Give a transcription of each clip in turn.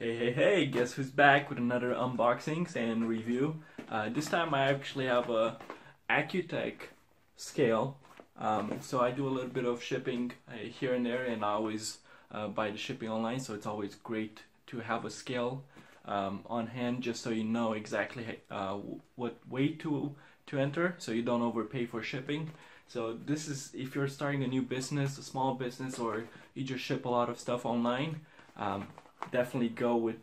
Hey, hey, hey, guess who's back with another unboxings and review. Uh, this time I actually have a Accuteck scale. Um, so I do a little bit of shipping uh, here and there and I always uh, buy the shipping online so it's always great to have a scale um, on hand just so you know exactly uh, what weight to, to enter so you don't overpay for shipping. So this is if you're starting a new business, a small business, or you just ship a lot of stuff online, um, definitely go with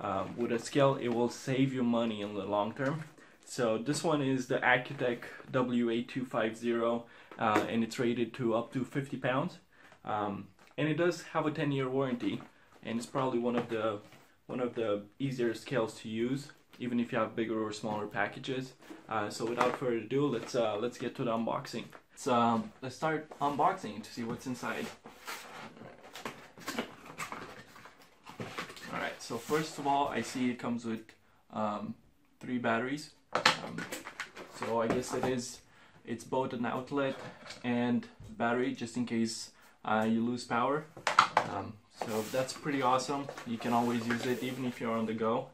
uh, with a scale. It will save you money in the long term. So this one is the Accuteck W8250, uh, and it's rated to up to 50 pounds. Um, and it does have a 10-year warranty, and it's probably one of the one of the easier scales to use, even if you have bigger or smaller packages. Uh, so without further ado, let's uh, let's get to the unboxing. So um, let's start unboxing to see what's inside. Alright, so first of all, I see it comes with um, three batteries. Um, so I guess it is, it's both an outlet and battery just in case uh, you lose power. Um, so that's pretty awesome. You can always use it even if you're on the go.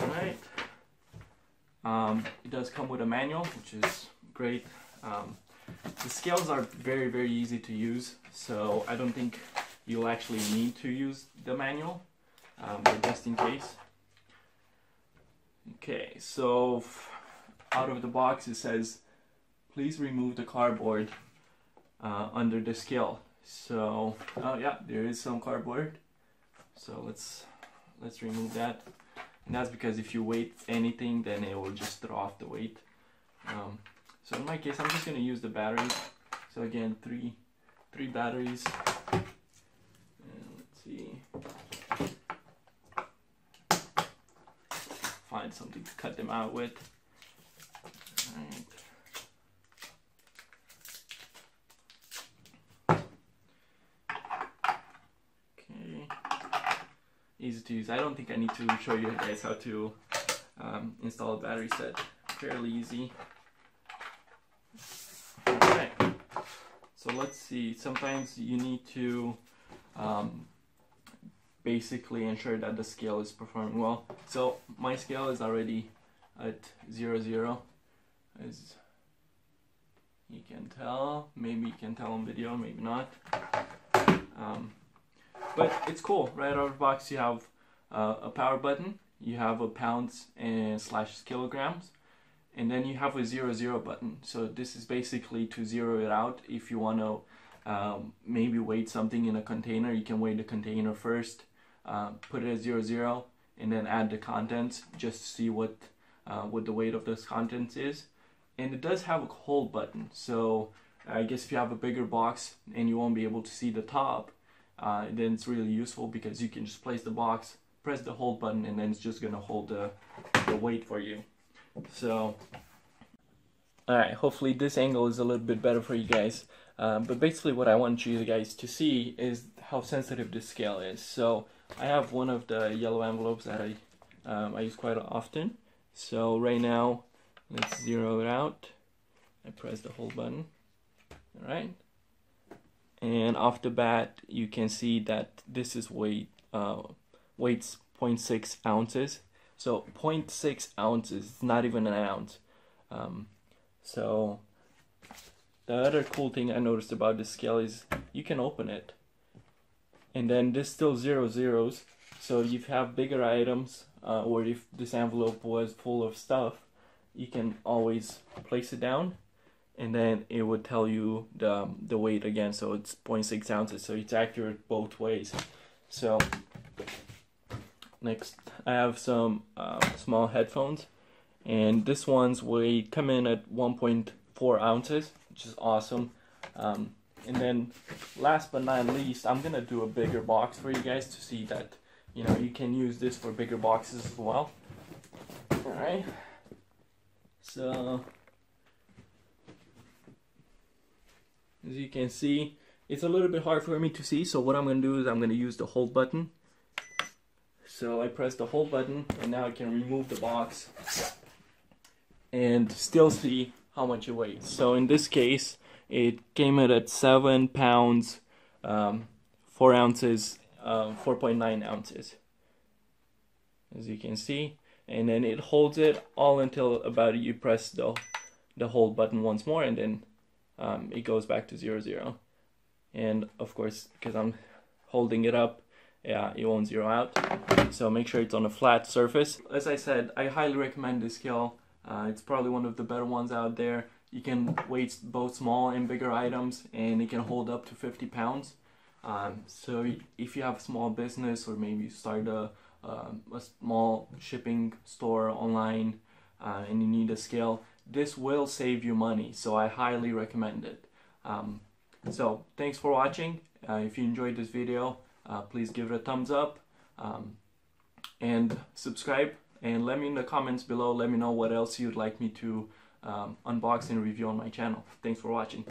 Alright. Um, it does come with a manual, which is great. Um, the scales are very, very easy to use, so I don't think you'll actually need to use the manual, um, but just in case. Okay, so out of the box it says, please remove the cardboard uh, under the scale. So, oh yeah, there is some cardboard. So let's let's remove that. And that's because if you weight anything, then it will just throw off the weight. Um, so in my case, I'm just going to use the batteries. So again, three, three batteries. And let's see. Find something to cut them out with. Okay. Easy to use. I don't think I need to show you guys how to um, install a battery set. Fairly easy. So let's see, sometimes you need to um, basically ensure that the scale is performing well. So my scale is already at 0, 0, as you can tell. Maybe you can tell on video, maybe not. Um, but it's cool, right out of the box you have uh, a power button, you have a pounds and slash kilograms, and then you have a zero zero button so this is basically to zero it out if you want to um, maybe weight something in a container you can weigh the container first uh, put it at zero zero and then add the contents just to see what uh, what the weight of those contents is. And it does have a hold button. So I guess if you have a bigger box and you won't be able to see the top uh, then it's really useful because you can just place the box press the hold button and then it's just gonna hold the, the weight for you. So, alright, hopefully this angle is a little bit better for you guys. Um, but basically what I want you guys to see is how sensitive this scale is. So, I have one of the yellow envelopes that I, um, I use quite often. So right now, let's zero it out. I press the hold button. Alright. And off the bat, you can see that this is weight, uh, weights 0.6 ounces. So 0.6 ounces, not even an ounce. Um, so the other cool thing I noticed about this scale is you can open it. And then this still zero zeros. So if you have bigger items, uh, or if this envelope was full of stuff, you can always place it down and then it would tell you the, the weight again. So it's 0.6 ounces. So it's accurate both ways. So Next, I have some uh, small headphones, and this one's weigh come in at 1.4 ounces, which is awesome. Um, and then, last but not least, I'm gonna do a bigger box for you guys to see that you know you can use this for bigger boxes as well. All right. So, as you can see, it's a little bit hard for me to see. So what I'm gonna do is I'm gonna use the hold button so I press the hold button and now I can remove the box and still see how much it weighs. So in this case, it came in at 7 pounds, um, 4 ounces, uh, 4.9 ounces. as you can see and then it holds it all until about you press the the hold button once more and then um, it goes back to zero zero and of course because I'm holding it up yeah it won't zero out so make sure it's on a flat surface as I said I highly recommend this scale uh, it's probably one of the better ones out there. You can weight both small and bigger items and it can hold up to 50 pounds. Um, so if you have a small business or maybe you start a, um, a small shipping store online uh, and you need a scale this will save you money so I highly recommend it. Um, so thanks for watching. Uh, if you enjoyed this video uh, please give it a thumbs up um, and subscribe and let me in the comments below. Let me know what else you'd like me to um, unbox and review on my channel. Thanks for watching